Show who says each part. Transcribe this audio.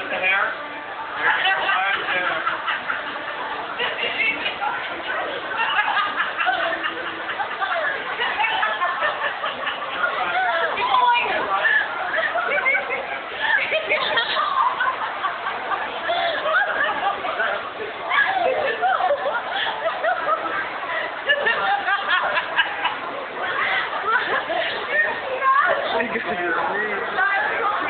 Speaker 1: in the hair.
Speaker 2: I guess you're